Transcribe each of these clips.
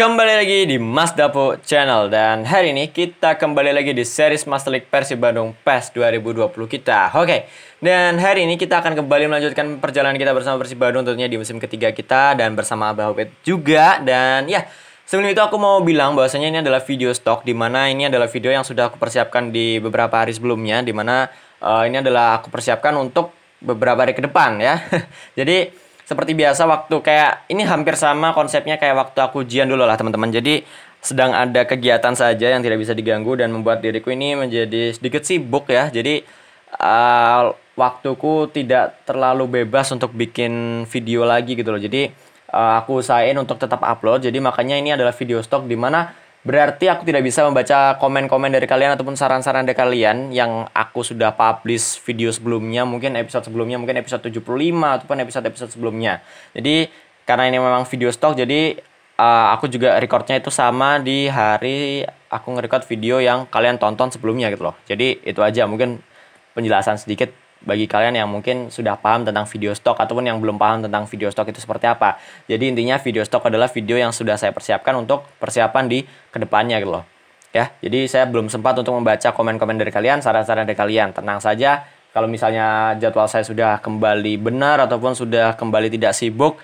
Kembali lagi di Mas Dapo Channel dan hari ini kita kembali lagi di series Master League Persib Bandung PES 2020 kita. Oke, dan hari ini kita akan kembali melanjutkan perjalanan kita bersama Persib Bandung tentunya di musim ketiga kita dan bersama Abah Ubed juga dan ya sebelum itu aku mau bilang bahwasanya ini adalah video stok di mana ini adalah video yang sudah aku persiapkan di beberapa hari sebelumnya di mana uh, ini adalah aku persiapkan untuk beberapa hari ke depan ya. Jadi seperti biasa waktu kayak ini hampir sama konsepnya kayak waktu aku ujian dulu lah teman-teman. Jadi sedang ada kegiatan saja yang tidak bisa diganggu dan membuat diriku ini menjadi sedikit sibuk ya. Jadi uh, waktuku tidak terlalu bebas untuk bikin video lagi gitu loh. Jadi uh, aku usahain untuk tetap upload. Jadi makanya ini adalah video stok di mana Berarti aku tidak bisa membaca komen-komen dari kalian ataupun saran-saran dari kalian yang aku sudah publish video sebelumnya, mungkin episode sebelumnya, mungkin episode 75 ataupun episode-episode sebelumnya. Jadi karena ini memang video stok, jadi uh, aku juga recordnya itu sama di hari aku nge-record video yang kalian tonton sebelumnya gitu loh. Jadi itu aja mungkin penjelasan sedikit bagi kalian yang mungkin sudah paham tentang video stock ataupun yang belum paham tentang video stock itu seperti apa. Jadi intinya video stock adalah video yang sudah saya persiapkan untuk persiapan di ke depannya gitu loh. Ya, jadi saya belum sempat untuk membaca komen-komen dari kalian, saran-saran dari kalian. Tenang saja, kalau misalnya jadwal saya sudah kembali benar ataupun sudah kembali tidak sibuk,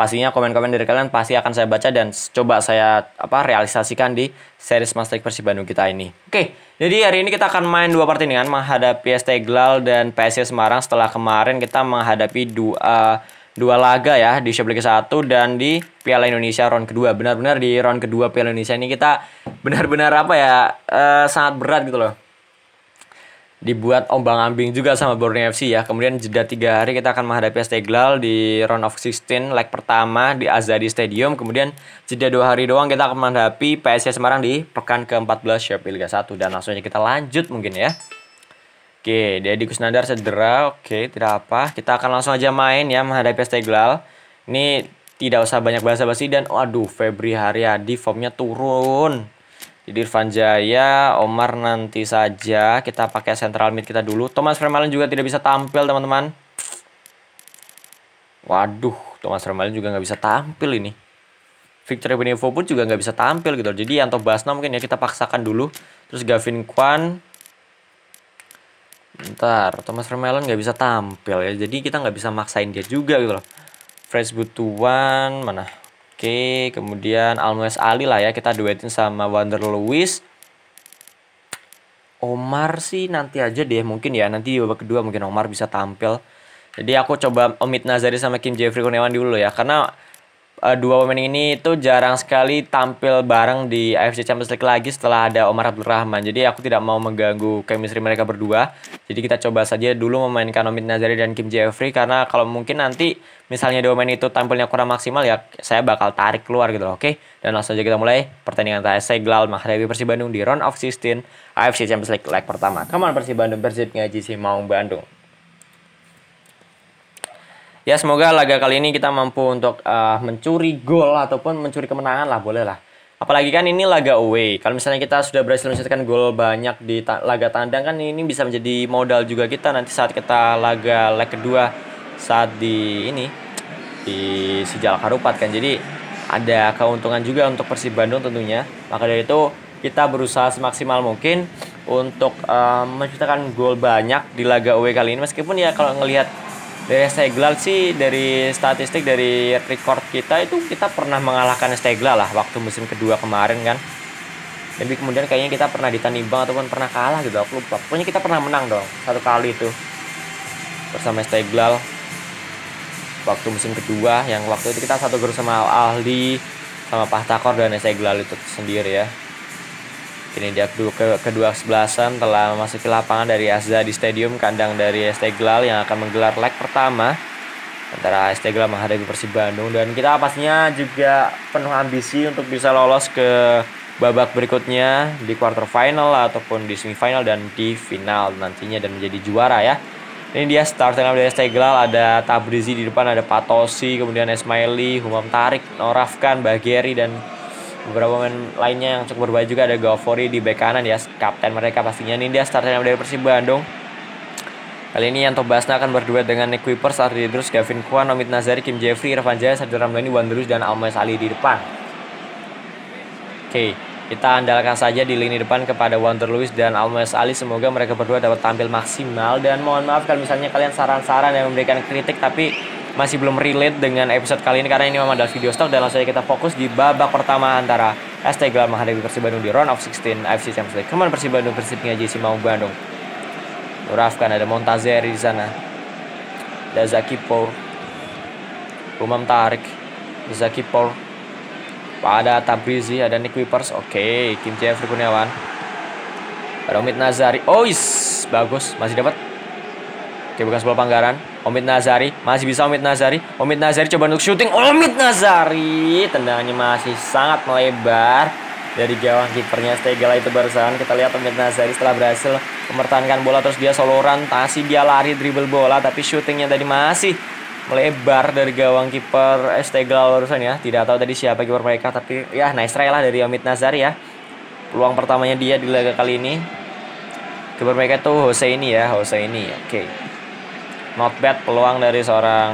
pastinya komen-komen dari kalian pasti akan saya baca dan coba saya apa realisasikan di series Master League Persib Bandung kita ini. Oke, jadi hari ini kita akan main dua pertandingan menghadapi Glal dan PSS Semarang setelah kemarin kita menghadapi dua dua laga ya di Super Liga 1 dan di Piala Indonesia round kedua. Benar-benar di round kedua Piala Indonesia ini kita benar-benar apa ya uh, sangat berat gitu loh dibuat ombang ambing juga sama Borneo FC ya. Kemudian jeda tiga hari kita akan menghadapi Esteglal di round of 16 leg pertama di Azadi Stadium. Kemudian jeda dua hari doang kita akan menghadapi PSS Semarang di pekan ke-14 Sheffield Liga 1 dan langsung aja kita lanjut mungkin ya. Oke, Deddy Kusnandar cedera. Oke, tidak apa. Kita akan langsung aja main ya menghadapi Esteglal. Ini tidak usah banyak basa-basi dan waduh Febri Haryadi formnya turun jadi Irfan Jaya, Omar nanti saja kita pakai central mid kita dulu. Thomas Vermaelen juga tidak bisa tampil teman-teman. Waduh, Thomas Vermaelen juga nggak bisa tampil ini. Victor Benevo pun juga nggak bisa tampil gitu. Jadi Yanto Basna mungkin ya kita paksakan dulu. Terus Gavin Kwan. Bentar, Thomas Vermaelen nggak bisa tampil ya. Jadi kita nggak bisa maksain dia juga gitu loh. Fresh Butuan mana? Oke, kemudian Almes Ali lah ya kita duetin sama Wander Lewis. Omar sih nanti aja deh mungkin ya nanti di babak kedua mungkin Omar bisa tampil. Jadi aku coba Omid Nazari sama Kim Jeffrey Kurniawan dulu ya karena uh, dua pemain ini itu jarang sekali tampil bareng di AFC Champions League lagi setelah ada Omar Abdul Rahman. Jadi aku tidak mau mengganggu chemistry mereka berdua. Jadi kita coba saja dulu memainkan Omid Nazari dan Kim Jeffrey karena kalau mungkin nanti misalnya dua pemain itu tampilnya kurang maksimal ya saya bakal tarik keluar gitu loh. Oke. Dan langsung aja kita mulai pertandingan antara Seglal menghadapi Persib Bandung di round of 16 AFC Champions League leg pertama. On Persib Bandung, Persib ngaji Maung Bandung. Ya semoga laga kali ini kita mampu untuk uh, mencuri gol ataupun mencuri kemenangan lah boleh lah. Apalagi kan ini laga away. Kalau misalnya kita sudah berhasil mencetakkan gol banyak di ta laga tandang kan ini bisa menjadi modal juga kita nanti saat kita laga leg kedua saat di ini di Sijal Karupat kan. Jadi ada keuntungan juga untuk Persib Bandung tentunya. Maka dari itu kita berusaha semaksimal mungkin untuk uh, menciptakan gol banyak di laga away kali ini meskipun ya kalau ngelihat dari Steglal sih dari statistik dari record kita itu kita pernah mengalahkan Steglal lah waktu musim kedua kemarin kan. Tapi kemudian kayaknya kita pernah ditanimbang ataupun pernah kalah gitu aku lupa. Pokoknya kita pernah menang dong satu kali itu. Bersama Steglal waktu musim kedua yang waktu itu kita satu grup sama Aldi sama Pahtakor dan Steglal itu sendiri ya ini dia ke, kedua sebelasan telah memasuki lapangan dari Azza di stadium kandang dari Esteglal yang akan menggelar leg pertama antara Esteglal menghadapi Persib Bandung. Dan kita pastinya juga penuh ambisi untuk bisa lolos ke babak berikutnya di quarter final ataupun di semifinal dan di final nantinya dan menjadi juara ya. Ini dia starting dari Esteglal ada Tabrizi di depan ada Patosi kemudian Esmaili, Humam Tarik, Norafkan, Bageri dan beberapa pemain lainnya yang cukup berbahaya juga ada Gavori di bek kanan ya kapten mereka pastinya ini dia starter dari Persib Bandung Kali ini Yanto Basna akan berduet dengan Nick Kuipers, Ardi Idrus, Gavin Kwan, Omid Nazari, Kim Jeffrey, Irfan Jaya, Sergio Ramdhani, Wanderus, dan Almes Ali di depan. Oke, kita andalkan saja di lini depan kepada Wonder Lewis dan Almes Ali. Semoga mereka berdua dapat tampil maksimal. Dan mohon maaf kalau misalnya kalian saran-saran dan memberikan kritik tapi masih belum relate dengan episode kali ini karena ini memang adalah video stock dan langsung saja kita fokus di babak pertama antara ST Gelar menghadapi Persib Bandung di round of 16 AFC Champions League. Ke mana Persib Bandung Persibnya JC Mau Bandung. Nurafkan ada Montazeri di sana. Ada Zaki Pour. Umam Tarik. Zaki Pour ada Tabrizi, ada Nick Wipers. Oke, okay. Kim Jeffrey Kurniawan. Ada Omid Nazari. Oh, is. bagus. Masih dapat. Oke, bukan sebuah panggaran. Omid Nazari. Masih bisa Omid Nazari. Omid Nazari coba untuk shooting. Omid Nazari. Tendangannya masih sangat melebar. Dari gawang kipernya Stegala itu barusan. Kita lihat Omid Nazari setelah berhasil mempertahankan bola. Terus dia soloran. Tasi dia lari dribble bola. Tapi shootingnya tadi masih melebar dari gawang kiper Estegel barusan ya. Tidak tahu tadi siapa kiper mereka tapi ya nice try lah dari Amit Nazar ya. Peluang pertamanya dia di laga kali ini. Kiper mereka itu Jose ini ya, Jose ini. Oke. Okay. Not bad peluang dari seorang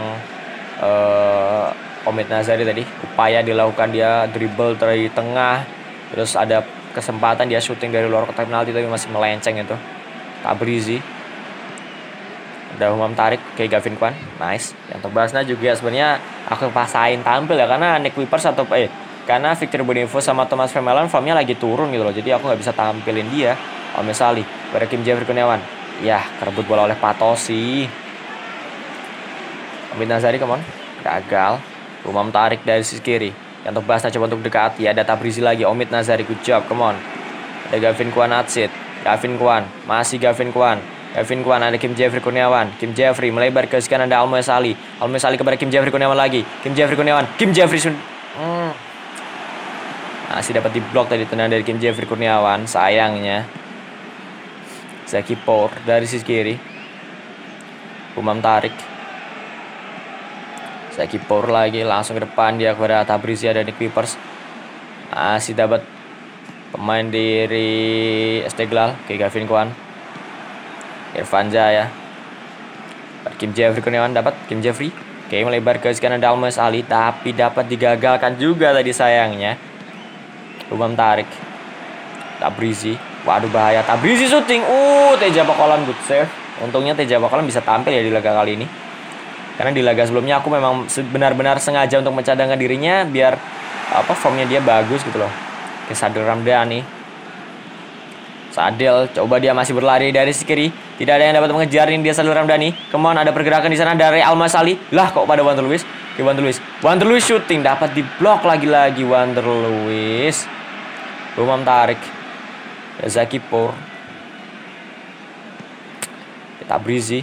uh, Omid Nazari tadi. Upaya dilakukan dia dribble dari tengah. Terus ada kesempatan dia syuting dari luar kotak penalti tapi masih melenceng itu. Tabrizi ada umam tarik kayak Gavin Kwan nice yang terbahasnya juga sebenarnya aku pasain tampil ya karena Nick Wipers atau eh karena Victor Boniface sama Thomas Vermaelen formnya lagi turun gitu loh jadi aku nggak bisa tampilin dia Oh Sali pada Kim Jeffrey Kurniawan ya kerebut bola oleh Patosi Omid Nazari come on. Gagal. Umam tarik dari sisi kiri. Yang terbahasnya coba untuk dekat. Ya ada Tabrizi lagi. Omid Nazari good job come on. Ada Gavin Kwan Atsit Gavin Kwan. Masih Gavin Kwan. Kevin Kwan ada Kim Jeffrey Kurniawan. Kim Jeffrey melebar ke sekian ada Almo Ali. Almo Ali kepada Kim Jeffrey Kurniawan lagi. Kim Jeffrey Kurniawan. Kim Jeffrey sun hmm. masih dapat diblok tadi tenang dari Kim Jeffrey Kurniawan sayangnya. Zaki Por dari sisi kiri. Umam tarik Zaki Por lagi langsung ke depan dia kepada Tabrizia dan Peepers masih dapat pemain dari Esteglal ke Gavin Kwan. Irfanza ya Kim Jeffrey Kurniawan dapat Kim Jeffrey. Oke melebar ke sekian ada Almas Ali Tapi dapat digagalkan juga tadi sayangnya. Umam tarik. Tabrizi. Waduh bahaya. Tabrizi syuting Uh Teja Bakolan good save. Untungnya Teja Bakolan bisa tampil ya di laga kali ini Karena di laga sebelumnya aku memang benar-benar sengaja untuk mencadangkan dirinya Biar apa formnya dia bagus gitu loh Kesadur Ramdhani Sadel coba dia masih berlari dari sisi kiri. Tidak ada yang dapat mengejar ini dia Sadel Ramdhani. Ke mana ada pergerakan di sana dari Almasali. Lah kok pada Wander Lewis. Oke Wander Lewis. Wander Lewis shooting dapat diblok lagi-lagi Wander Lewis. Rumam tarik. Zaki Por. Kita Brizi.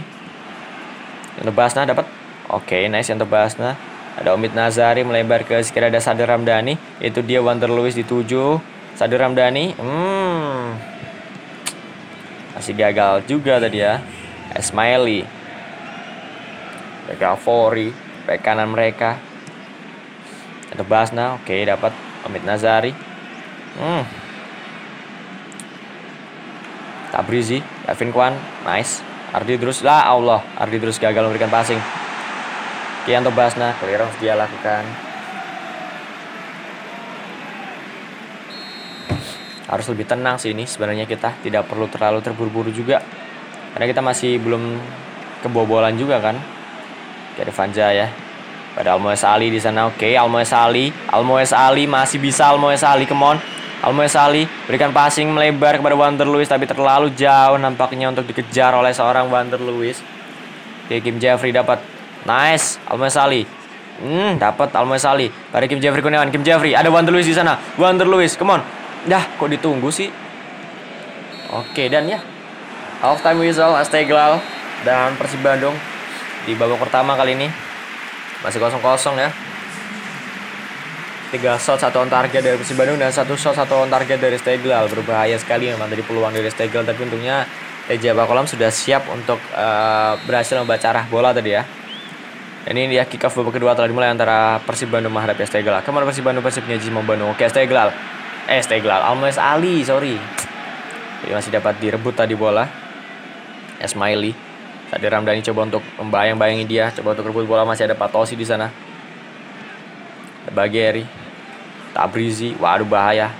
Tebasna dapat. Oke, nice yang tebasna. Ada Omid Nazari melebar ke sekira ada Sadel Ramdhani. Itu dia Wander Lewis dituju. Sadel Ramdhani. Hmm masih gagal juga tadi ya Esmaili Gagal Fori back kanan mereka ada Basna oke dapat Omid Nazari hmm. Tabrizi Gavin Kwan nice Ardi terus lah Allah Ardi terus gagal memberikan passing Kianto Basna clearance dia lakukan. Harus lebih tenang sih ini. Sebenarnya kita tidak perlu terlalu terburu-buru juga. Karena kita masih belum kebobolan juga kan. Kayak Vanja ya. Pada Almoes Ali di sana. Oke okay, Almoes Ali. Almoes Ali masih bisa. Almoes Ali come on. Almoes Ali berikan passing melebar kepada Wander Lewis tapi terlalu jauh nampaknya untuk dikejar oleh seorang Wander Lewis. Oke Kim Jeffrey dapat nice Almoes Ali Hmm, dapat Almoes Ali pada Kim Jeffrey Kurniawan. Kim Jeffrey, ada Wander Lewis di sana. Wander Lewis, come on. Dah, kok ditunggu sih? Oke, dan ya. Half time whistle Asteglal dan Persib Bandung di babak pertama kali ini masih kosong-kosong ya. Tiga shot satu on target dari Persib Bandung dan satu shot satu on target dari Steglal berbahaya sekali memang tadi peluang dari Steglal tapi untungnya Teja Bakolam sudah siap untuk uh, berhasil membaca arah bola tadi ya. Dan ini dia kick off babak kedua telah dimulai antara Persib Bandung menghadapi Steglal. Ke mana Persib Bandung Persibnya Jimom Bandung. Oke Steglal eh Steglal Almes Ali sorry. Jadi masih dapat direbut tadi bola. Esmaili. Tadi Ramdhani coba untuk membayang-bayangi dia. Coba untuk rebut bola. Masih ada Patosi di sana. Bageri Tabrizi waduh bahaya.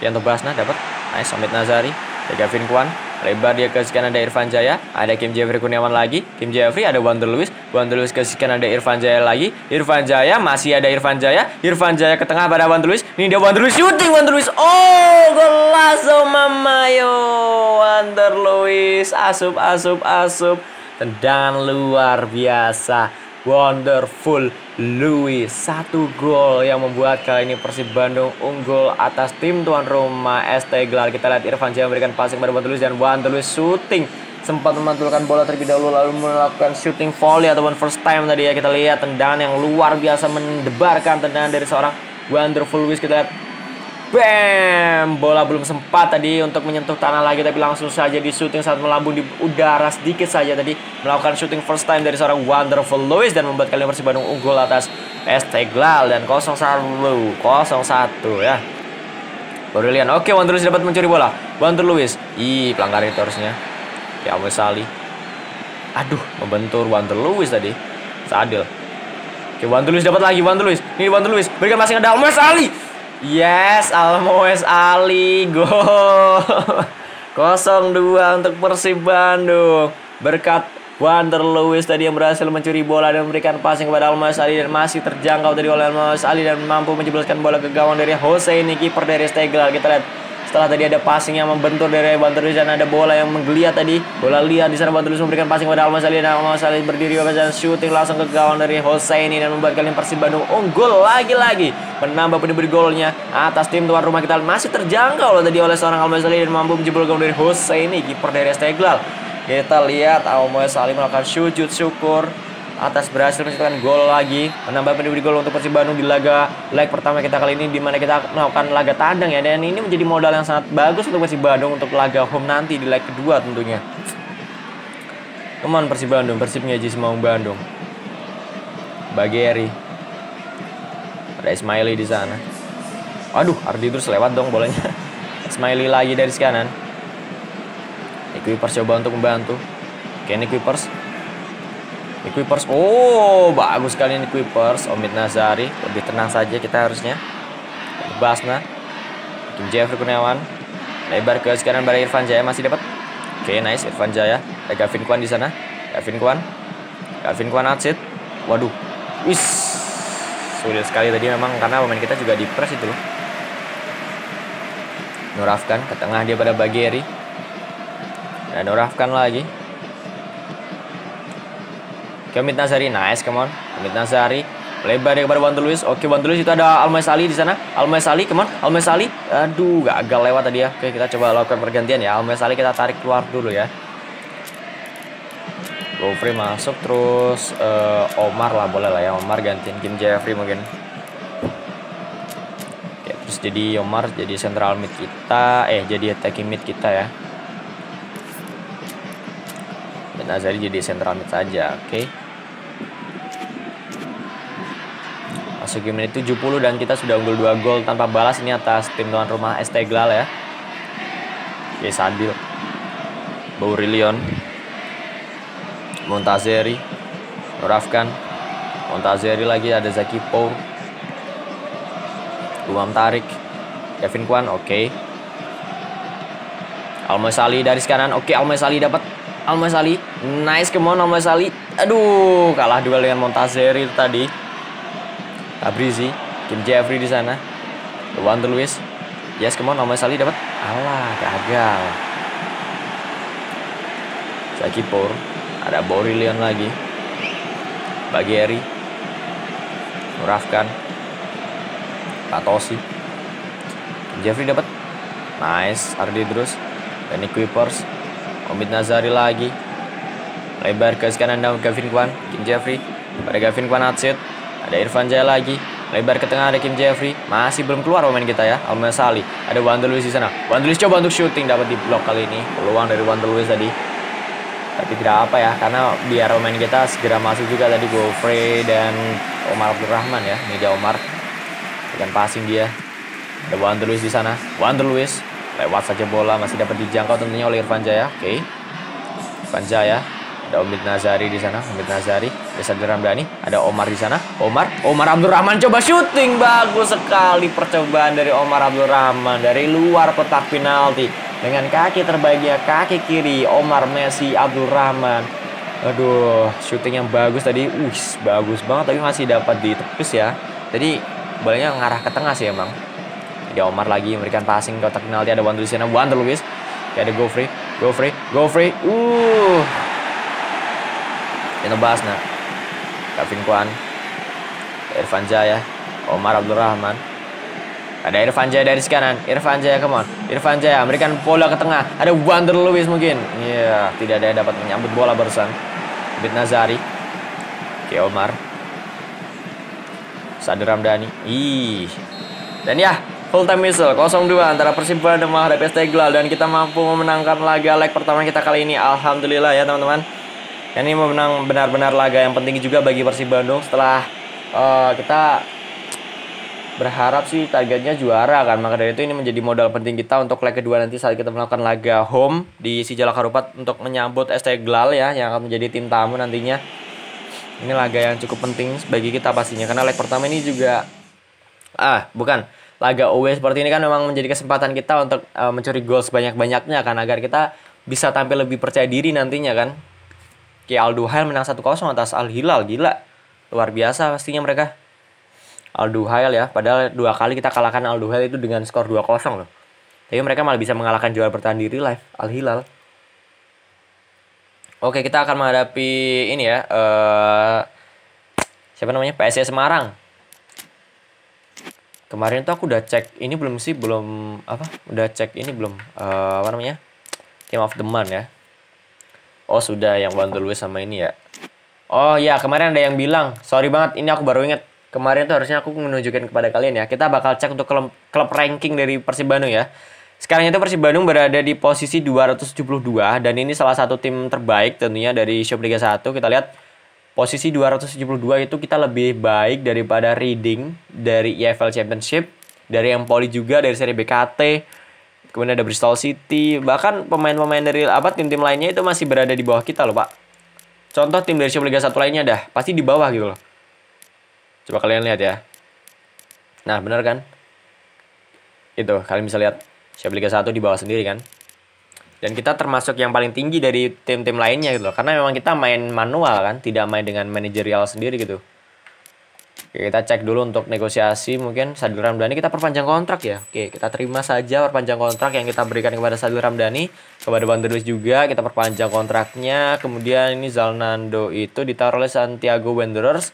Yanto Basna dapat. Nice, Omid Nazari. Ada Gavin Kwan. Lebar dia ke kanan ada Irfan Jaya. Ada Kim Jeffrey Kurniawan lagi. Kim Jeffrey ada Wander Lewis. Wander Lewis ke kanan ada Irfan Jaya lagi. Irfan Jaya masih ada Irfan Jaya. Irfan Jaya ke tengah pada Wander Lewis. Ini dia Wander Lewis shooting Wander Lewis. Oh, golazo mamayo. Wander Lewis asup asup asup. Tendangan luar biasa. Wonderful Louis satu gol yang membuat kali ini Persib Bandung unggul atas tim tuan rumah ST Gelar kita lihat Irfan Jaya memberikan passing pada Wanderlus dan Wanderlus shooting. Sempat memantulkan bola terlebih dahulu lalu melakukan shooting volley ataupun first time tadi ya. Kita lihat tendangan yang luar biasa mendebarkan tendangan dari seorang Wonderful Louis. Kita lihat Bam! Bola belum sempat tadi untuk menyentuh tanah lagi tapi langsung saja di shooting saat melambung di udara sedikit saja tadi melakukan shooting first time dari seorang Wonderful Louis dan membuat kalian Persib Bandung unggul atas ST Glal dan 0-1 0-1 ya. Brilian. Oke, Wonder Louis dapat mencuri bola. Wonder Louis. Ih, pelanggar itu harusnya. Ya, Sali. Aduh, membentur Wonder Louis tadi. Sadil. Oke, Wonder Louis dapat lagi Wonder Louis. Ini Wonder Louis. Berikan passing ada Almes Ali. Yes, Almoes Ali gol. 0-2 untuk Persib Bandung. Berkat Wander Lewis tadi yang berhasil mencuri bola dan memberikan passing kepada Almoes Ali dan masih terjangkau tadi oleh Almoes Ali dan mampu menjebloskan bola ke gawang dari Jose ini kiper dari Stegel. Kita lihat setelah tadi ada passing yang membentur dari Bantulis dan ada bola yang menggeliat tadi. Bola liar di sana Bantulis memberikan passing kepada Almas Ali dan Almas Ali berdiri dan shooting langsung ke gawang dari Hosseini dan membuat kalian Persib Bandung unggul lagi-lagi. Menambah penibur golnya atas tim tuan rumah kita masih terjangkau loh tadi oleh seorang Almas Ali dan mampu menjebol gawang dari Hosseini kiper dari Steglal. Kita lihat Almas Ali melakukan sujud syukur atas berhasil mencetakkan gol lagi menambah pendiri gol untuk Persib Bandung di laga leg pertama kita kali ini di mana kita melakukan laga tandang ya dan ini menjadi modal yang sangat bagus untuk Persib Bandung untuk laga home nanti di leg kedua tentunya. Teman Persib Bandung, Persib Ngeji Semau Bandung. Bageri. Ada Ismaili di sana. Waduh, Ardi terus lewat dong bolanya. Ismaili lagi dari kanan. Equipers coba untuk membantu. Kenny Equipers Equipers. Oh, bagus sekali ini Equipers. Omid Nazari. Lebih tenang saja kita harusnya. Basna. Kim Jeffrey Kurniawan. Lebar ke sekarang pada Irfan Jaya masih dapat. Oke, okay, nice Irfan Jaya. Ada Gavin Kwan di sana. Gavin Kwan. Gavin Kwan atsit. Waduh. Wis. Sulit sekali tadi memang karena pemain kita juga di press itu loh. Ke tengah dia pada Bageri. Dan Nurafkan lagi. Kemit Nazari, nice, come on. Kemit Nazari, lebar dia kepada Wantu Luis. Oke, Wantu Luis itu ada Almes Ali di sana. Almes Ali, come on. Almes Ali. Aduh, gagal lewat tadi ya. Oke, kita coba lakukan pergantian ya. Almes Ali kita tarik keluar dulu ya. Gofri masuk terus uh, Omar lah boleh lah ya Omar gantiin Kim Jeffrey mungkin Oke, terus jadi Omar jadi central mid kita eh jadi attacking mid kita ya Azari jadi central mid saja oke okay. Masuk menit 70 dan kita sudah unggul 2 gol tanpa balas ini atas tim tuan rumah Esteglal ya. Oke, Sadil. Baurilion. Montazeri. Rafkan. Montazeri lagi ada Zaki Pour. Umam Tarik. Kevin Kwan, oke. Okay. Almasali dari kanan, oke okay, Almasali dapat Almasali, nice come on Almasali. Aduh, kalah duel dengan Montazeri tadi. Abrizi, Kim Jeffrey di sana. Wonder Lewis. Yes, come on, nomor Sali dapat. Alah, gagal. Zaki Por. Ada Borilion lagi. Bagieri. Murafkan. Patosi. Kim Jeffrey dapat. Nice, Ardi terus. Dan Equipers. Omid Nazari lagi. Lebar ke kanan down Gavin Kwan. Kim Jeffrey. Pada Gavin Kwan atset. Ada Irfan Jaya lagi. Lebar ke tengah ada Kim Jeffrey. Masih belum keluar pemain kita ya. Alma Sali. Ada Wander Luis di sana. Wander Luis coba untuk shooting dapat di blok kali ini. Peluang dari Wander Luis tadi. Tapi tidak apa ya karena biar pemain kita segera masuk juga tadi Gofre dan Omar Abdurrahman ya. Ini dia Omar. Dengan passing dia. Ada Wander Luis di sana. Wander Luis lewat saja bola masih dapat dijangkau tentunya oleh Irfan Jaya. Oke. Okay. Irfan Jaya Ada Omid Nazari di sana, Omid Nazari, ada Sadar Ramdhani, ada Omar di sana. Omar, Omar Abdurrahman coba syuting bagus sekali percobaan dari Omar Abdurrahman dari luar kotak penalti dengan kaki terbaiknya kaki kiri Omar Messi Abdurrahman. Aduh, syuting yang bagus tadi, wih bagus banget tapi masih dapat ditepis ya. Tadi bolanya ngarah ke tengah sih emang. Jadi Omar lagi memberikan passing kotak penalti ada Wander di sana, Wander Luis. Kayak ada go free, go free, go free. Uh, bahas nah. Kevin Kwan. Irfan Jaya. Omar Abdul Rahman. Ada Irfan Jaya dari kanan. Irfan Jaya, come on. Irfan Jaya memberikan bola ke tengah. Ada Wander Lewis mungkin. Iya, yeah, tidak ada yang dapat menyambut bola barusan. Bit Nazari. Oke, Omar. Sadar Ramdhani. Ih. Dan ya, full time whistle 0-2 antara Persib Bandung menghadapi Istiqlal dan kita mampu memenangkan laga leg pertama kita kali ini. Alhamdulillah ya, teman-teman. Ini memenang benar-benar laga yang penting juga bagi Persib Bandung. Setelah uh, kita berharap sih targetnya juara kan. Maka dari itu ini menjadi modal penting kita untuk leg kedua nanti saat kita melakukan laga home di Sijalak Harupat untuk menyambut ST Glal ya yang akan menjadi tim tamu nantinya. Ini laga yang cukup penting bagi kita pastinya. Karena leg pertama ini juga ah bukan laga away seperti ini kan memang menjadi kesempatan kita untuk uh, mencuri gol sebanyak-banyaknya kan agar kita bisa tampil lebih percaya diri nantinya kan Kayak Al Duhail menang 1-0 atas Al Hilal, gila. Luar biasa pastinya mereka. Al Duhail ya, padahal dua kali kita kalahkan Al Duhail itu dengan skor 2-0 loh. Tapi mereka malah bisa mengalahkan juara bertahan diri live Al Hilal. Oke, kita akan menghadapi ini ya. Uh, siapa namanya? PSS Semarang. Kemarin tuh aku udah cek ini belum sih belum apa? Udah cek ini belum uh, apa namanya? Team of the Month ya Oh sudah yang Wander Lewis sama ini ya. Oh ya kemarin ada yang bilang, sorry banget ini aku baru inget. Kemarin tuh harusnya aku menunjukkan kepada kalian ya. Kita bakal cek untuk klub, klub ranking dari Persib Bandung ya. Sekarang itu Persib Bandung berada di posisi 272 dan ini salah satu tim terbaik tentunya dari Shop Liga 1. Kita lihat posisi 272 itu kita lebih baik daripada Reading dari EFL Championship, dari Empoli juga dari seri BKT, kemudian ada Bristol City bahkan pemain-pemain dari apa tim-tim lainnya itu masih berada di bawah kita loh pak. Contoh tim dari Liga 1 lainnya dah pasti di bawah gitu loh. Coba kalian lihat ya. Nah benar kan? Itu kalian bisa lihat Liga 1 di bawah sendiri kan dan kita termasuk yang paling tinggi dari tim-tim lainnya gitu loh karena memang kita main manual kan tidak main dengan manajerial sendiri gitu Oke, kita cek dulu untuk negosiasi mungkin Sadil Ramdhani kita perpanjang kontrak ya. Oke, kita terima saja perpanjang kontrak yang kita berikan kepada Sadil Ramdhani, kepada Banderus juga kita perpanjang kontraknya. Kemudian ini Zalnando itu ditaruh oleh Santiago Wanderers.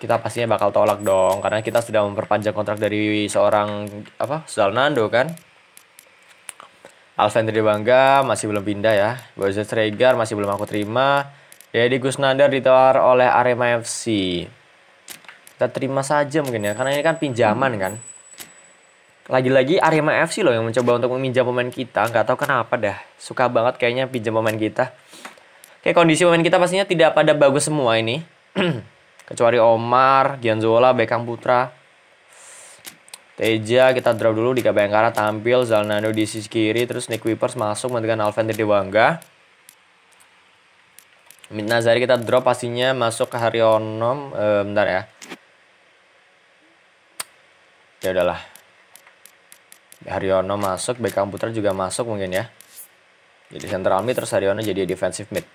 Kita pastinya bakal tolak dong karena kita sudah memperpanjang kontrak dari seorang apa? Zalnando kan. Alvendri Bangga masih belum pindah ya. Bozet Regar masih belum aku terima. Dedi Gusnandar ditawar oleh Arema FC kita terima saja mungkin ya karena ini kan pinjaman kan. Lagi-lagi Arema FC loh yang mencoba untuk meminjam pemain kita. Nggak tahu kenapa dah. Suka banget kayaknya pinjam pemain kita. Kayak kondisi pemain kita pastinya tidak pada bagus semua ini. Kecuali Omar Gianzola Beckham Putra Teja kita drop dulu di Bayangkara tampil Zalnado di sisi kiri terus Nick Wipers masuk menggantikan Alvin Dewangga Nazari kita drop pastinya masuk ke Haryono e, bentar ya. Ya udahlah. Haryono masuk Beckham Putra juga masuk mungkin ya. Jadi central mid terus Haryono jadi defensive mid.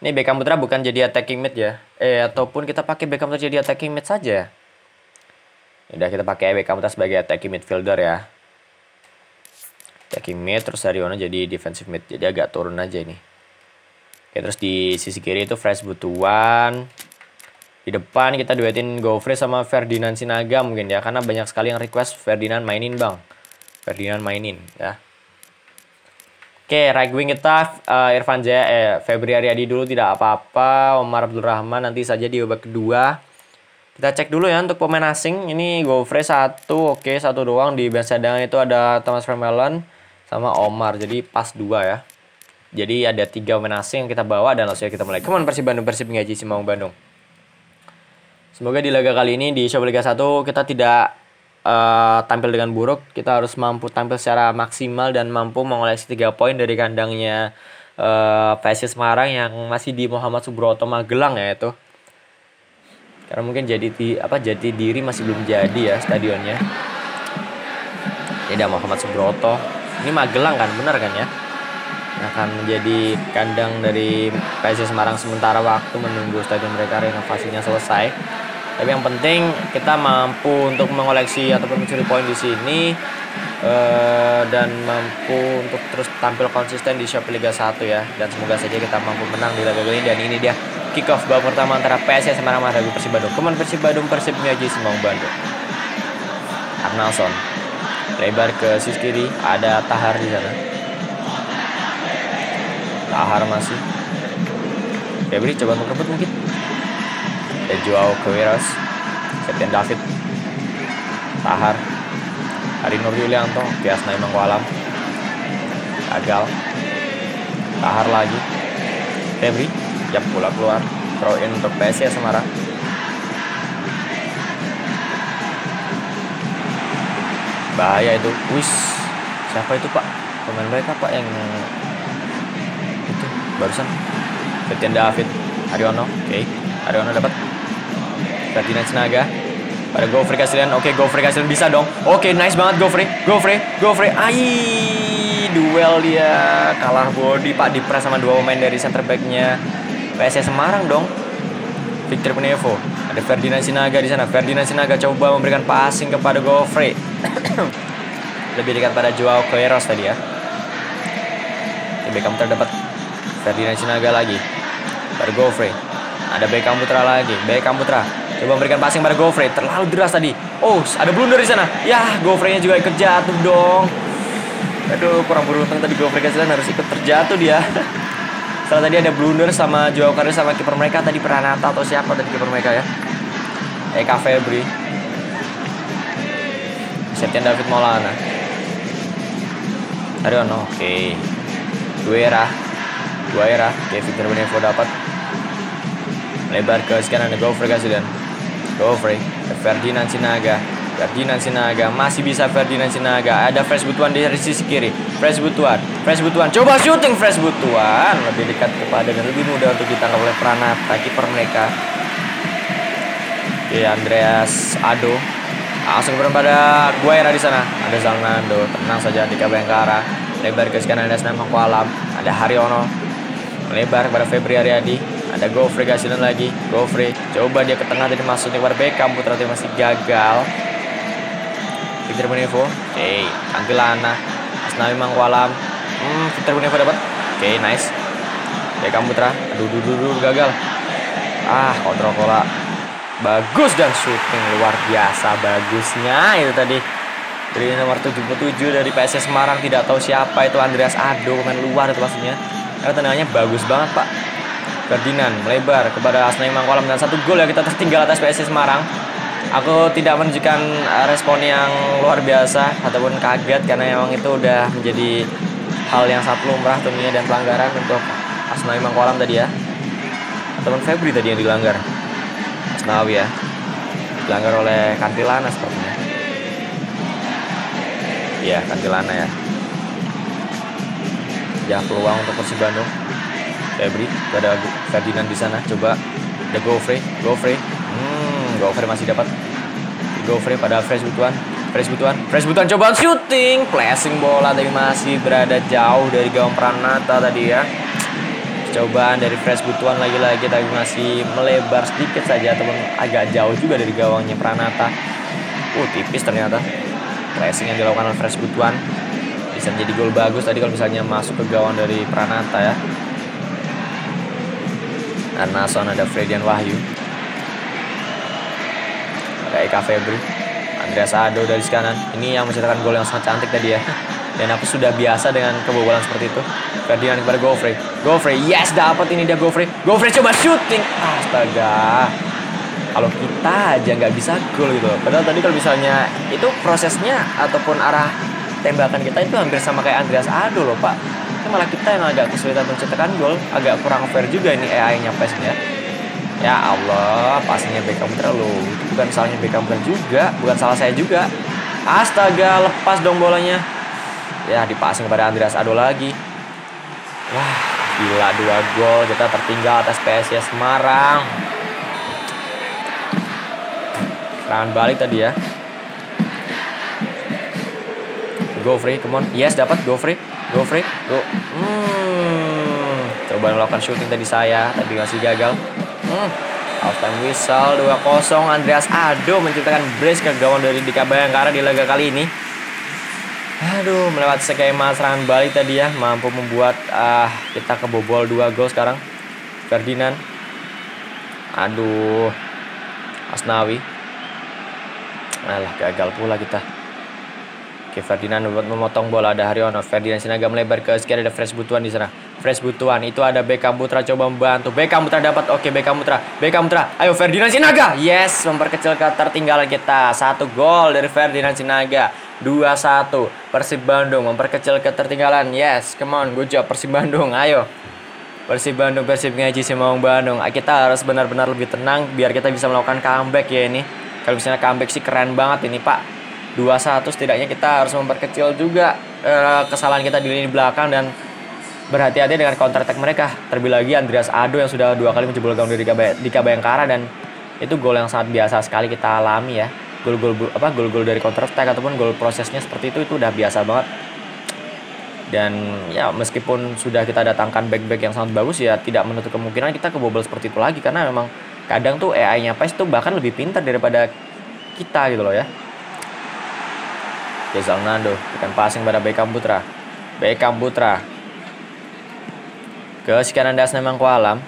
Ini Beckham Putra bukan jadi attacking mid ya. Eh ataupun kita pakai Beckham Putra jadi attacking mid saja udah kita pakai Beckham sebagai attacking midfielder ya. Attacking mid terus Haryono jadi defensive mid. Jadi agak turun aja ini. Oke, terus di sisi kiri itu Fresh Butuan. Di depan kita duetin Gofre sama Ferdinand Sinaga mungkin ya karena banyak sekali yang request Ferdinand mainin bang. Ferdinand mainin ya. Oke, right wing kita uh, Irfan Jaya, eh, Febri Ariadi dulu tidak apa-apa. Omar Abdul Rahman nanti saja di babak kedua. Kita cek dulu ya untuk pemain asing. Ini Gofre satu, oke satu doang. Di bench cadangan itu ada Thomas Vermeulen sama Omar. Jadi pas dua ya. Jadi ada tiga pemain asing yang kita bawa dan langsung kita mulai. On Persib Bandung, Persib Ngaji Simawang Bandung. Semoga di laga kali ini di Show Liga 1 kita tidak uh, tampil dengan buruk. Kita harus mampu tampil secara maksimal dan mampu mengoleksi 3 poin dari kandangnya uh, eh, PSIS Semarang yang masih di Muhammad Subroto Magelang ya itu karena mungkin jadi di apa jadi diri masih belum jadi ya stadionnya. Ini ada Muhammad Subroto. Ini Magelang kan benar kan ya? Akan menjadi kandang dari PSIS Semarang sementara waktu menunggu stadion mereka renovasinya selesai. Tapi yang penting kita mampu untuk mengoleksi ataupun mencuri poin di sini uh, dan mampu untuk terus tampil konsisten di Shopee Liga 1 ya. Dan semoga saja kita mampu menang di laga ini dan ini dia kick off babak pertama antara PSS Semarang menghadapi Persib Bandung. Keman Persib Bandung Persib Miyaji Semang Bandung Arnalson. Lebar ke sisi kiri ada Tahar di sana. Tahar masih. Febri coba untuk rebut mungkin. Dan Joao Queiroz Septian David. Tahar Hari Nur Yulianto Kias Naimang Walam. Gagal. Tahar lagi. Febri jam bola keluar. Throw in untuk PSIS Semarang. Bahaya itu. Wis. Siapa itu pak? Pemain mereka pak yang itu barusan. Septian David Ariono. Oke. Okay. Ariono dapat. Ferdinand Senaga pada Gofri Kasilian. Oke, okay, Gofri Kasilian bisa dong. Oke, okay, nice banget Gofri. Gofri, Gofri. Ai, duel dia kalah body Pak dipres sama dua pemain dari center backnya PSS Semarang dong. Victor Penevo. Ada Ferdinand Sinaga di sana. Ferdinand Sinaga coba memberikan passing kepada Gofri. Lebih dekat pada Joao Queiroz tadi ya. Beckham terdapat Ferdinand Sinaga lagi. Pada Gofri. Ada Beckham Putra lagi. Beckham Putra Coba memberikan passing pada Gofre. Terlalu deras tadi. Oh, ada blunder di sana. Ya, Gofre-nya juga ikut jatuh dong. Aduh, kurang beruntung tadi Gofre Kasilan harus ikut terjatuh dia. Setelah tadi ada blunder sama Joao Carlos sama kiper mereka tadi Pranata atau siapa tadi kiper mereka ya. Eka Febri. Septian David Maulana. Ariono, oke. Okay. Duera. Oke, Victor Benevo dapat. Lebar ke sekarang ada Gofre Kasilan. Gofre Ferdinand Sinaga. Ferdinand Sinaga masih bisa Ferdinand Sinaga. Ada Fresh Butuan di sisi kiri. Fresh Butuan Fresh Butuan. Coba shooting Fresh Butuan. Lebih dekat kepada dan lebih mudah untuk ditangkap oleh Pranata kiper mereka. Oke Andreas Ado. Langsung pada Guaira di sana. Ada Zalnando tenang saja di Bayangkara lebar ke kanan ada Senang Alam ada Haryono. Melebar kepada Febri Ariadi ada Gofre Gasilan lagi. Gofre coba dia ke tengah tadi masuknya kepada Beckham. Putra masih gagal. Victor Benevo. Oke, okay. Antilana. Asnawi Mangwalam. Hmm, Victor Benevo dapat. Oke, okay, nice. Beckham Putra. Aduh, aduh, aduh, aduh, gagal. Ah, kontrol bola. Bagus dan shooting luar biasa bagusnya itu tadi. Dari nomor 77 dari PSS Semarang tidak tahu siapa itu Andreas Ado pemain luar itu maksudnya. Karena tendangannya bagus banget, Pak. Ferdinand melebar kepada Asnai Mangkolam dan satu gol ya kita tertinggal atas PSS Semarang. Aku tidak menunjukkan uh, respon yang luar biasa ataupun kaget karena memang itu udah menjadi hal yang sangat lumrah tentunya dan pelanggaran untuk Asnawi Mangkolam tadi ya. Ataupun Febri tadi yang dilanggar. Asnawi ya. Dilanggar oleh Kantilana sepertinya. Iya, Kantilana ya. Ya peluang untuk Persib Bandung. Febri. Ada Ferdinand di sana. Coba. Ada Gofre Gofre hmm Gofre masih dapat. Gofre pada Fresh Butuan. Fresh Butuan. Fresh Butuan coba shooting. Placing bola tapi masih berada jauh dari gawang Pranata tadi ya. Cobaan dari Fresh Butuan lagi-lagi tapi masih melebar sedikit saja ataupun agak jauh juga dari gawangnya Pranata. Uh tipis ternyata. Pressing yang dilakukan oleh Fresh Butuan. Bisa menjadi gol bagus tadi kalau misalnya masuk ke gawang dari Pranata ya Arnason ada Fredian Wahyu. Ada Eka Febri. Andreas Ado dari kanan. Ini yang mencetakkan gol yang sangat cantik tadi ya. Dan aku sudah biasa dengan kebobolan seperti itu. Ferdinand kepada Gofre Gofre yes dapat ini dia Gofre Gofre coba shooting. Astaga. Kalau kita aja nggak bisa gol gitu. Padahal tadi kalau misalnya itu prosesnya ataupun arah tembakan kita itu hampir sama kayak Andreas Ado loh pak tapi malah kita yang agak kesulitan mencetakkan gol agak kurang fair juga ini AI-nya PES ya ya Allah pasnya Beckham terlalu bukan salahnya Beckham juga bukan salah saya juga astaga lepas dong bolanya ya dipasang kepada Andreas Ado lagi wah Gila dua gol kita tertinggal atas PSIS Semarang. Serangan balik tadi ya. Go free, come on. Yes, dapat go free. Go free. Go. Hmm. Coba melakukan shooting tadi saya, tapi masih gagal. Hmm. Half time whistle 2-0 Andreas Ado menciptakan brace ke gawang dari Dika Bayangkara di laga kali ini. Aduh, melewati skema serangan balik tadi ya, mampu membuat uh, kita kebobol 2 gol sekarang. Ferdinand. Aduh. Asnawi. Alah, gagal pula kita. Oke, Ferdinand memotong bola ada Haryono. Ferdinand Sinaga melebar ke sekian ada Fresh Butuan di sana. Fresh Butuan itu ada Beckham Putra coba membantu. Beckham Putra dapat. Oke, Beckham Putra. Beckham Putra. Ayo Ferdinand Sinaga. Yes, memperkecil ketertinggalan kita. Satu gol dari Ferdinand Sinaga. 2-1. Persib Bandung memperkecil ketertinggalan. Yes, come on, good job Persib Bandung. Ayo. Persib Bandung, Persib Ngaji Semang Bandung. Ah, kita harus benar-benar lebih tenang biar kita bisa melakukan comeback ya ini. Kalau misalnya comeback sih keren banget ini, Pak 2-1 setidaknya kita harus memperkecil juga uh, kesalahan kita di lini belakang dan berhati-hati dengan counter attack mereka. Terlebih lagi Andreas Ado yang sudah dua kali menjebol gawang dari Dika Bayangkara dan itu gol yang sangat biasa sekali kita alami ya. Gol-gol apa gol-gol dari counter attack ataupun gol prosesnya seperti itu itu udah biasa banget. Dan ya meskipun sudah kita datangkan back-back yang sangat bagus ya tidak menutup kemungkinan kita kebobol seperti itu lagi karena memang kadang tuh AI-nya PES tuh bahkan lebih pintar daripada kita gitu loh ya. Jazal Nando Bukan passing pada Beckham Putra. Beckham Putra. Ke sekian anda memang kualam.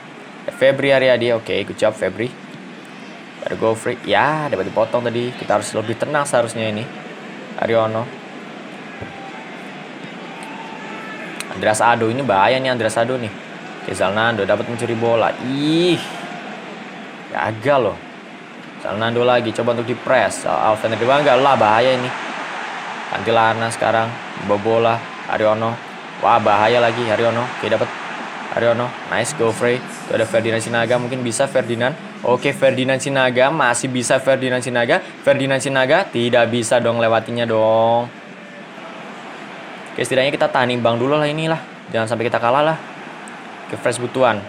Febri Ariadi Oke okay, good job Febri. Ada go free. Ya dapat dipotong tadi. Kita harus lebih tenang seharusnya ini. Ariono. Andreas Ado ini bahaya nih Andreas Ado nih. Oke Nando dapat mencuri bola. Ih Gagal loh. Zalnando lagi coba untuk di press. Alvin Riwangga lah bahaya ini Antilana sekarang bobola Aryono wah bahaya lagi Aryono oke dapat Aryono nice go free itu ada Ferdinand Sinaga mungkin bisa Ferdinand. Oke Ferdinand Sinaga masih bisa Ferdinand Sinaga. Ferdinand Sinaga tidak bisa dong lewatinya dong. Oke setidaknya kita tahan imbang dulu lah inilah. Jangan sampai kita kalah lah. Ke fresh butuan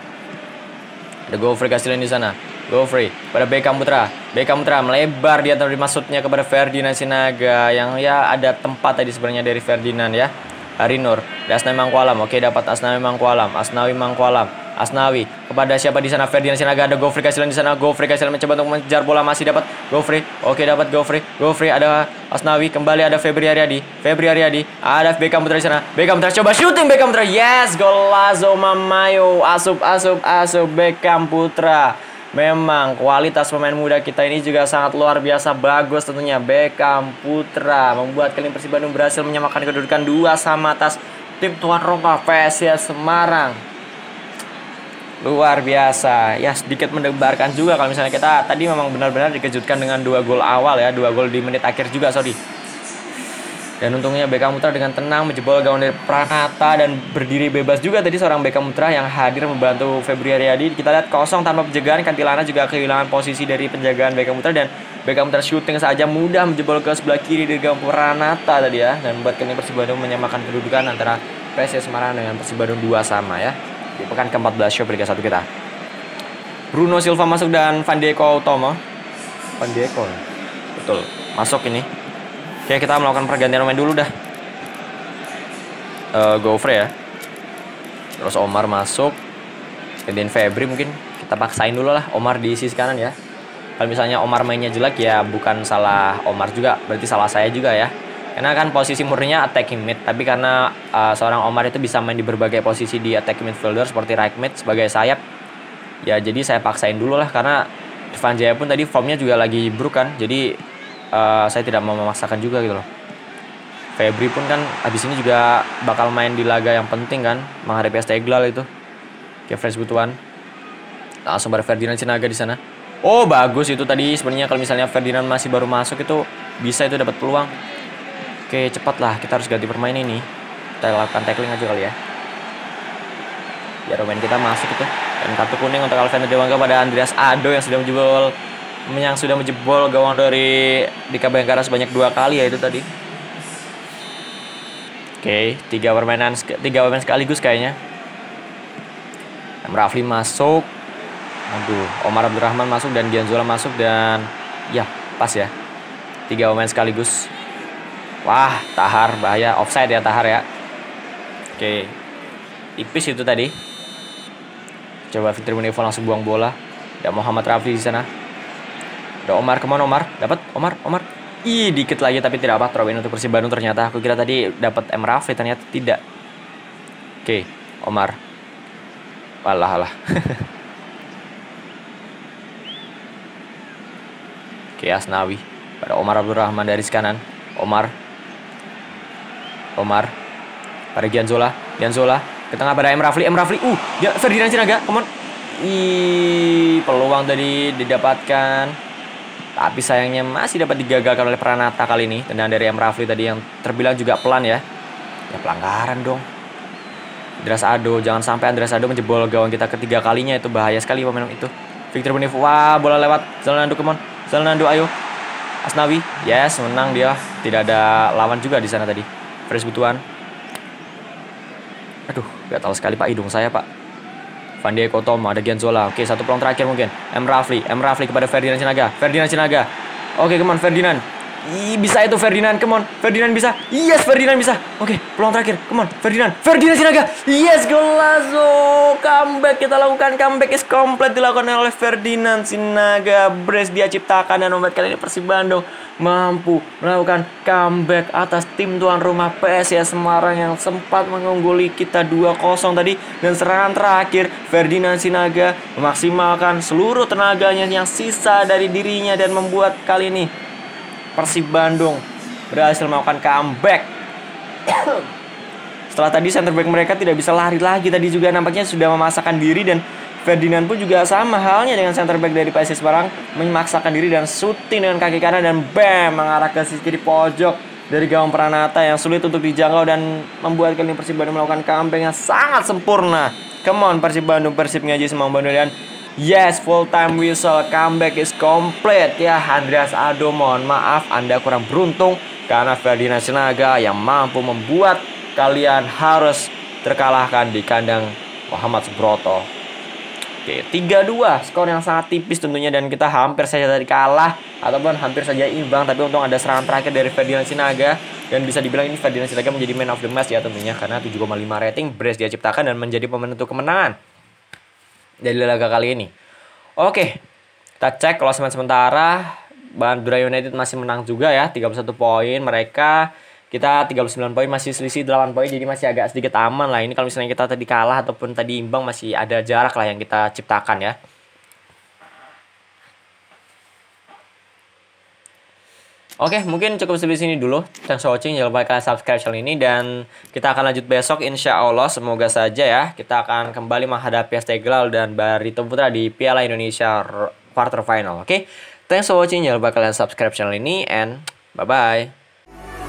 ada go free kasih di sana Go free pada Beckham Putra. Beckham Putra melebar dia terus masuknya kepada Ferdinand Sinaga yang ya ada tempat tadi sebenarnya dari Ferdinand ya. Harinur, Asnawi Mangkualam. Oke, dapat Asnawi Mangkualam. Asnawi Mangkualam. Asnawi kepada siapa di sana? Ferdinand Sinaga ada Gofri Kasilan di sana. Gofri Kasilan mencoba untuk mengejar bola masih dapat Gofri. Oke, dapat Gofri. Gofri ada Asnawi kembali ada Febri Ariadi. Febri Ariadi ada Beckham Putra di sana. Beckham Putra coba shooting Beckham Putra. Yes, golazo Mamayo. Asup asup asup Beckham Putra. Memang kualitas pemain muda kita ini juga sangat luar biasa bagus tentunya Beckham Putra membuat kalian Persib Bandung berhasil menyamakan kedudukan dua sama atas tim tuan rumah PSIS Semarang. Luar biasa. Ya sedikit mendebarkan juga kalau misalnya kita tadi memang benar-benar dikejutkan dengan dua gol awal ya, dua gol di menit akhir juga sorry. Dan untungnya Beckham Putra dengan tenang menjebol gawang dari Pranata dan berdiri bebas juga tadi seorang Beckham Putra yang hadir membantu Febri Ariadi. Kita lihat kosong tanpa penjagaan, Kantilana juga kehilangan posisi dari penjagaan Beckham Putra dan Beckham Putra shooting saja mudah menjebol ke sebelah kiri dari gawang Pranata tadi ya dan membuat kini Persib Bandung menyamakan kedudukan antara PSIS Semarang dengan Persib Bandung 2 sama ya. Di pekan ke-14 show Liga 1 kita. Bruno Silva masuk dan Van Deko Utomo. Van. Betul. Masuk ini Oke, kita melakukan pergantian pemain dulu dah. Uh, Gofre ya. Terus Omar masuk. Kemudian Febri mungkin kita paksain dulu lah Omar di sisi kanan ya. Kalau misalnya Omar mainnya jelek ya bukan salah Omar juga, berarti salah saya juga ya. Karena kan posisi murninya attacking mid, tapi karena uh, seorang Omar itu bisa main di berbagai posisi di attacking midfielder seperti right mid sebagai sayap. Ya jadi saya paksain dulu lah karena Devan Jaya pun tadi formnya juga lagi buruk kan. Jadi uh, saya tidak mau memaksakan juga gitu loh. Febri pun kan habis ini juga bakal main di laga yang penting kan menghadapi Istiqlal itu. Fresh Butuan. Langsung pada Ferdinand Sinaga di sana. Oh bagus itu tadi sebenarnya kalau misalnya Ferdinand masih baru masuk itu bisa itu dapat peluang. Oke cepat lah kita harus ganti permainan ini. Kita lakukan tackling aja kali ya. Biar pemain kita masuk itu. Dan kartu kuning untuk Alvin Dewangga pada Andreas Ado yang sudah menjebol yang sudah menjebol gawang dari Dika Bayangkara sebanyak dua kali ya itu tadi. Oke, tiga permainan tiga permainan sekaligus kayaknya. Rafli masuk. Aduh, Omar Abdurrahman masuk dan Gianzola masuk dan ya pas ya. Tiga pemain sekaligus. Wah, Tahar bahaya offside ya Tahar ya. Oke. Tipis itu tadi. Coba Fitri Munivo langsung buang bola. Ada Muhammad Rafli di sana. Ada Omar, ke mana Omar? Dapat Omar, Omar. Ih, dikit lagi tapi tidak apa. Throw in untuk Persib Bandung ternyata. Aku kira tadi dapat M Rafli ternyata tidak. Oke, Omar. Alah, alah. Oke, Asnawi. Pada Omar Abdurrahman dari kanan. Omar. Omar. Pada Gianzola. Gianzola. Ke tengah pada M Rafli. M Rafli. Uh, dia Ferdinand Sinaga. Come on. Ih, peluang tadi didapatkan. Tapi sayangnya masih dapat digagalkan oleh Pranata kali ini. Tendangan dari M. Rafli tadi yang terbilang juga pelan ya. Ya pelanggaran dong. Andreas Ado, jangan sampai Andreas Ado menjebol gawang kita ketiga kalinya itu bahaya sekali pemain itu. Victor Bonif, wah bola lewat. Zalnando kemon, Zalnando ayo. Asnawi, yes menang dia. Tidak ada lawan juga di sana tadi. Fresh Butuan. Aduh, tahu sekali Pak hidung saya Pak. Van Diego Tom, ada Gianzola. Oke, satu peluang terakhir mungkin. M. Rafli, M. Rafli kepada Ferdinand Sinaga. Ferdinand Sinaga. Oke, ke mana Ferdinand. Ih, bisa itu Ferdinand, come on. Ferdinand bisa. Yes, Ferdinand bisa. Oke, peluang terakhir. Come on, Ferdinand. Ferdinand Sinaga. Yes, golazo. Comeback kita lakukan. Comeback is complete dilakukan oleh Ferdinand Sinaga. Brace dia ciptakan dan membuat kali ini Persib Bandung mampu melakukan comeback atas tim tuan rumah PSIS Semarang yang sempat mengungguli kita 2-0 tadi dan serangan terakhir Ferdinand Sinaga memaksimalkan seluruh tenaganya yang sisa dari dirinya dan membuat kali ini Persib Bandung berhasil melakukan comeback. Setelah tadi center back mereka tidak bisa lari lagi. Tadi juga nampaknya sudah memasakkan diri dan Ferdinand pun juga sama halnya dengan center back dari PSIS Semarang memaksakan diri dan shooting dengan kaki kanan dan bam mengarah ke sisi kiri pojok dari gawang Pranata yang sulit untuk dijangkau dan membuat kali Persib Bandung melakukan comeback yang sangat sempurna. Come on Persib Bandung, Persib ngaji Semang Bandung. Dan yes full time whistle. Comeback is complete. Ya Andreas Ado mohon maaf Anda kurang beruntung karena Ferdinand Sinaga yang mampu membuat kalian harus terkalahkan di kandang Muhammad Subroto. Oke, 3-2 skor yang sangat tipis tentunya dan kita hampir saja tadi kalah ataupun hampir saja imbang. Tapi untung ada serangan terakhir dari Ferdinand Sinaga. Dan bisa dibilang ini Ferdinand Sinaga menjadi man of the match ya tentunya karena 7,5 rating brace dia ciptakan dan menjadi penentu kemenangan dari laga kali ini. Oke, kita cek kalau sementara Bandura United masih menang juga ya 31 poin mereka. Kita 39 poin masih selisih 8 poin jadi masih agak sedikit aman lah. Ini kalau misalnya kita tadi kalah ataupun tadi imbang masih ada jarak lah yang kita ciptakan ya Oke, mungkin cukup sampai sini dulu. Thanks for watching. Jangan lupa kalian subscribe channel ini dan kita akan lanjut besok insya Allah. Semoga saja ya kita akan kembali menghadapi Asteglal dan Barito Putra di Piala Indonesia quarter final. Oke, thanks for watching. Jangan lupa kalian subscribe channel ini and bye bye.